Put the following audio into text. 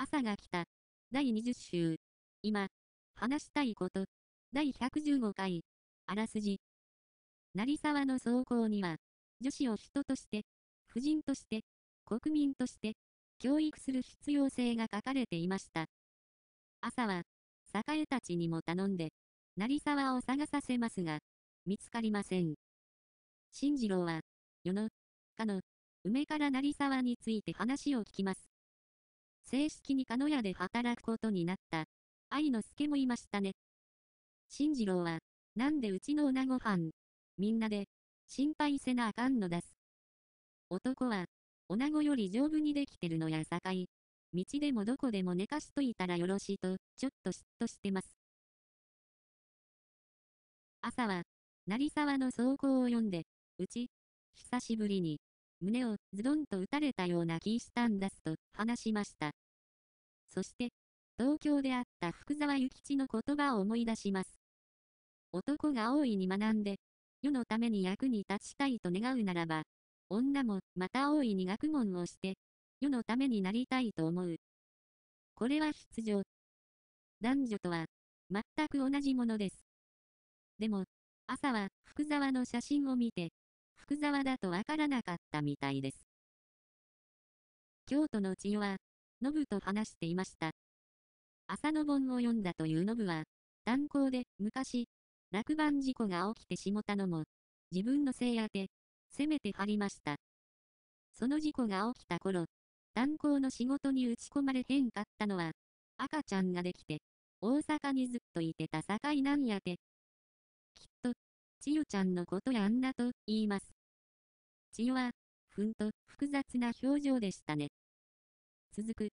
朝が来た。第20週。今、話したいこと。第115回。あらすじ。成沢の走行には、女子を人として、婦人として、国民として、教育する必要性が書かれていました。朝は、栄たちにも頼んで、成沢を探させますが、見つかりません。新次郎は、世の、かの、梅から成沢について話を聞きます。正式に鹿屋で働くことになった、愛之助もいましたね。新次郎は、なんでうちの女ご飯、みんなで、心配せなあかんのだす。男は、女子より丈夫にできてるのやさかい。道でもどこでも寝かしといたらよろしいと、ちょっと嫉妬してます。朝は、成沢の走行を読んで、うち、久しぶりに、胸をズドンと打たれたような気したんだすと話しました。そして、東京であった福沢諭吉の言葉を思い出します。男が大いに学んで、世のために役に立ちたいと願うならば、女もまた大いに学問をして、世のためになりたいと思う。これは必要。男女とは、全く同じものです。でも、朝は福沢の写真を見て、福沢だとわからなかったみたいです。京都の千代は、ノブと話していました。朝の本を読んだというノブは、炭鉱で昔、落盤事故が起きてしもたのも、自分のせい当て、せめて張りました。その事故が起きた頃、炭鉱の仕事に打ち込まれへんかったのは、赤ちゃんができて、大阪にずっといてた境なんやて。千代ちゃんのことやんなと言います。千代は、ふんと複雑な表情でしたね。続く。